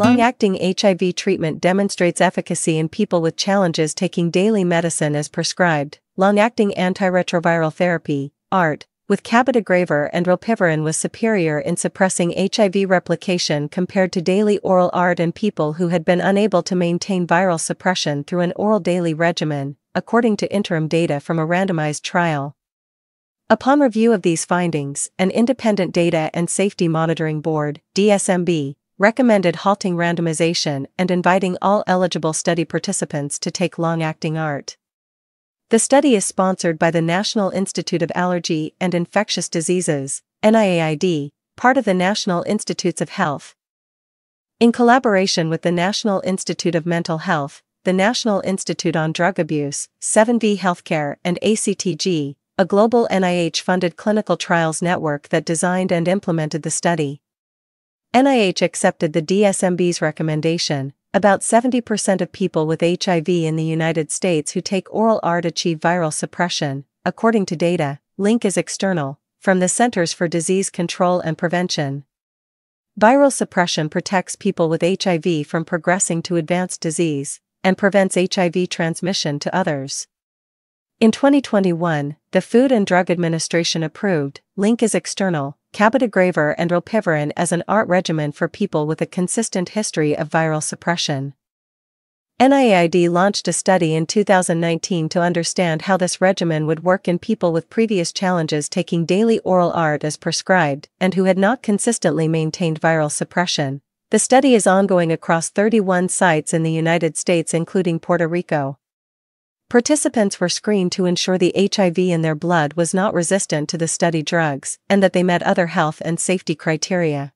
Long-acting mm. HIV treatment demonstrates efficacy in people with challenges taking daily medicine as prescribed. Long-acting antiretroviral therapy, ART, with cabotegravir and rilpivirine was superior in suppressing HIV replication compared to daily oral ART in people who had been unable to maintain viral suppression through an oral daily regimen, according to interim data from a randomized trial. Upon review of these findings, an independent Data and Safety Monitoring Board, DSMB, recommended halting randomization and inviting all eligible study participants to take long-acting ART. The study is sponsored by the National Institute of Allergy and Infectious Diseases, NIAID, part of the National Institutes of Health. In collaboration with the National Institute of Mental Health, the National Institute on Drug Abuse, 7V Healthcare, and ACTG, a global NIH funded clinical trials network that designed and implemented the study. NIH accepted the DSMB's recommendation. About 70% of people with HIV in the United States who take oral ART achieve viral suppression, according to data, link is external, from the Centers for Disease Control and Prevention. Viral suppression protects people with HIV from progressing to advanced disease and prevents HIV transmission to others. In 2021, the Food and Drug Administration approved Link is external, cabotegravir and rilpivirine as an ART regimen for people with a consistent history of viral suppression. NIAID launched a study in 2019 to understand how this regimen would work in people with previous challenges taking daily oral ART as prescribed and who had not consistently maintained viral suppression. The study is ongoing across 31 sites in the United States, including Puerto Rico. Participants were screened to ensure the HIV in their blood was not resistant to the study drugs and that they met other health and safety criteria.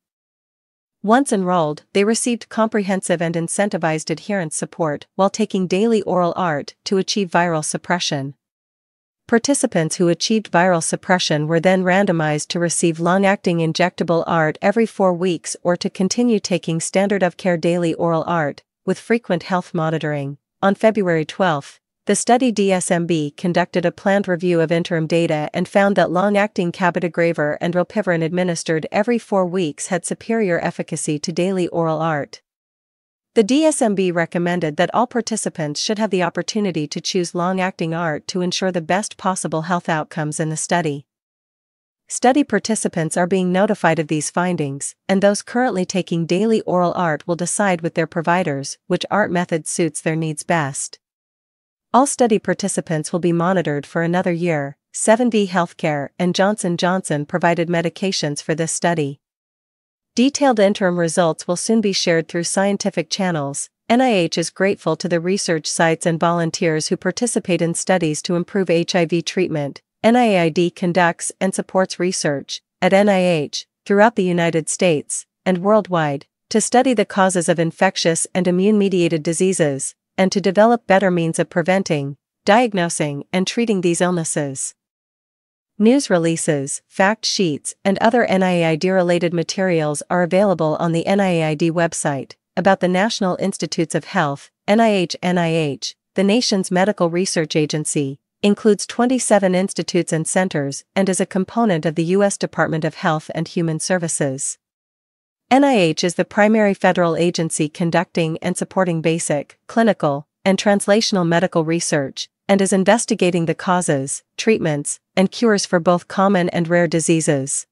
Once enrolled, they received comprehensive and incentivized adherence support while taking daily oral ART to achieve viral suppression. Participants who achieved viral suppression were then randomized to receive long-acting injectable ART every four weeks or to continue taking standard of care daily oral ART, with frequent health monitoring. On February 12, the study DSMB conducted a planned review of interim data and found that long-acting cabotegravir and rilpivirine administered every four weeks had superior efficacy to daily oral ART. The DSMB recommended that all participants should have the opportunity to choose long-acting ART to ensure the best possible health outcomes in the study. Study participants are being notified of these findings, and those currently taking daily oral ART will decide with their providers which ART method suits their needs best. All study participants will be monitored for another year. 7V Healthcare and Johnson Johnson provided medications for this study. Detailed interim results will soon be shared through scientific channels. NIH is grateful to the research sites and volunteers who participate in studies to improve HIV treatment. NIAID conducts and supports research at NIH throughout the United States and worldwide to study the causes of infectious and immune mediated diseases and to develop better means of preventing, diagnosing, and treating these illnesses. News releases, fact sheets, and other NIAID related materials are available on the NIAID website. About the National Institutes of Health, NIH NIH, the nation's medical research agency, includes 27 institutes and centers and is a component of the U.S. Department of Health and Human Services. NIH is the primary federal agency conducting and supporting basic, clinical, and translational medical research, and is investigating the causes, treatments, and cures for both common and rare diseases.